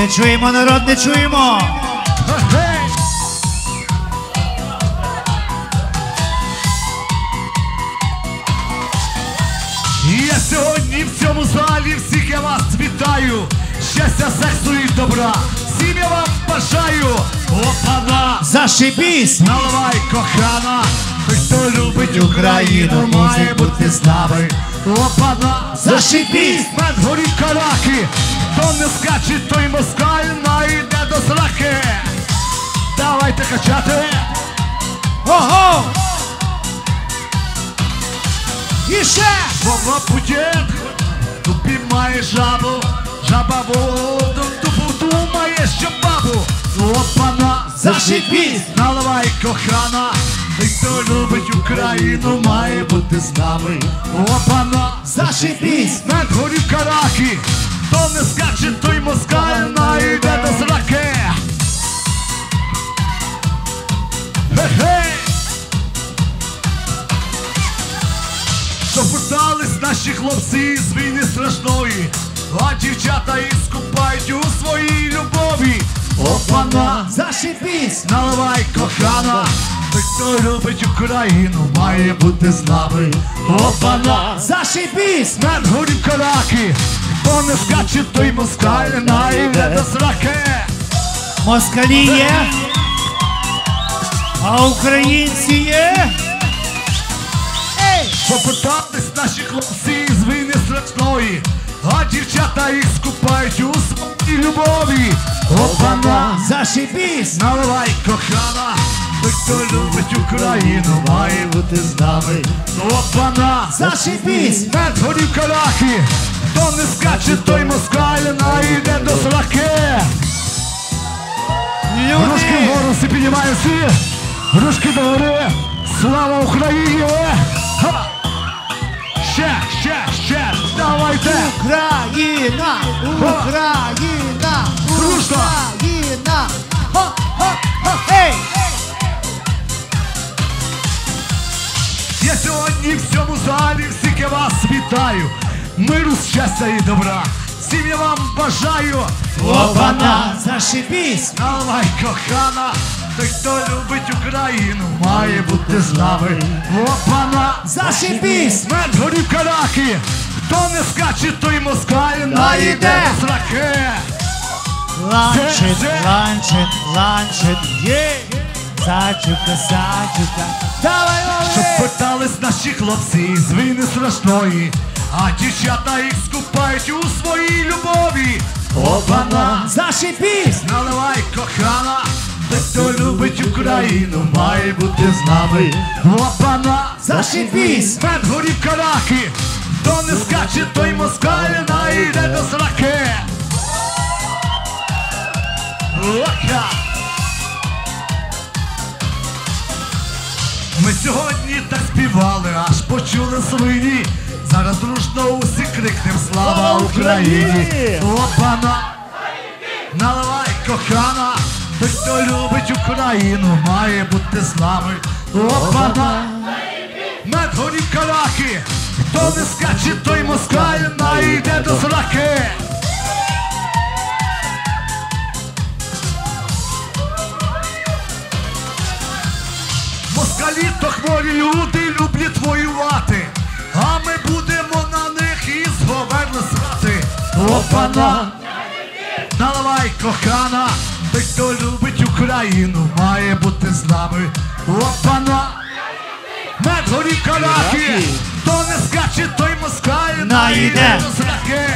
Не чуємо, народ, не чуємо. Я сьогодні в цьому залі всіх я вас вітаю. Щастя, сексу і добра. Всім я вам бажаю. Опана! Зашибісь! Наливай кохана, хто любить Україну, має бути з нами. Опана! Зашибісь! Мед горіть караки, не скаче, той москаль найде до сраки. Давайте качати. Ого! І ще! Вова путєт, ту піймає жабу, жаба воду, тупу думає, що бабу. Опана! Зашибісь! Наливай кохана, той, хто любить Україну, має бути з нами. Опана! Зашибісь! Над горів караки, хто не скаче, той москаль найде до зраки. Хе-хей! Що питались наші хлопці з війни страшної, а дівчата їх скупають у своїй любові. Опана! Зашибісь! Наливай кохана, той, хто любить Україну, має бути з нами. Опана! Зашибісь! Над горів не скаче, той москаль найде до сраки. Москалі є, а українці є. Попитались наші хлопці з війни страшної, а дівчата їх скупають у своїй любові. Опана! Зашибісь! Наливай кохана, той, хто любить Україну, має бути з нами. Опана! Зашибісь! Горів караки, хто не скаче, той москаль найде до сраки. Рушки вгору всі піднімають всі. Рушки догори. Слава Україні! Ха! Ще, ще, ще. Давайте. Україна! Україна! Україна! Хо-хо-хо! Ей! Я сьогодні в цьому залі всіх я вас вітаю. Миру, щастя і добра. Всім я вам бажаю. Опана! Зашибісь! Наливай, кохана, той, хто любить Україну, має бути з нами. Опана! Зашибісь! Мед горів караки, хто не скаче, той москаль найде сраки. Ланчет, Це- ланчет, ланчет, є! Сачука, сачука! Давай, Щоб питались наші хлопці з війни страшної, а дівчата їх скупають у своїй любові. Опана! Зашибісь! Наливай кохана, хто любить Україну, має бути з нами. Опана! Зашибісь! Мед горів караки, хто не скаче, той москаль найде до сраки. Ока! Ми сьогодні так співали, аж почули свині. Зараз дружно усі крикнем Слава Україні! Опана! Наливай кохана, той, хто любить Україну, має бути з нами. Опана! Мед горів караки, хто не скаче, той москаль найде до сраки. Москалі то хворі люди люблять воювати, Опана! Наливай кохана, той, хто любить Україну, має бути з нами. Опана! Мед горі караки, хто не скаче, той москаль Найде. до сраки.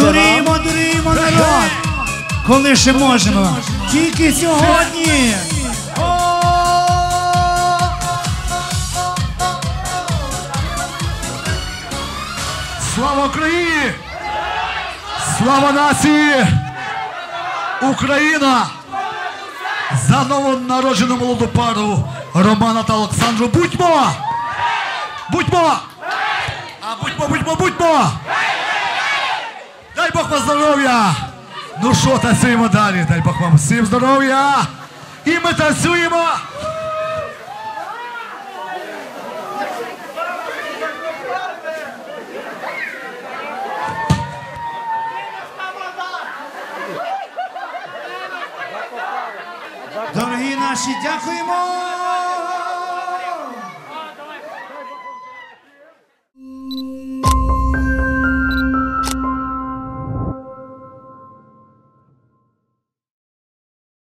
Дурімо, дурімо, народ! Коли ще можемо? Тільки сьогодні! Слава Україні! Слава нації! Україна! За новонароджену молоду пару Романа та Олександру будьмо! Будьмо! А будьмо, будьмо, будьмо! Дай Бог вам здоров'я! Ну що, танцюємо далі. Дай Бог вам всім здоров'я! І ми танцюємо! Наші, дякуємо!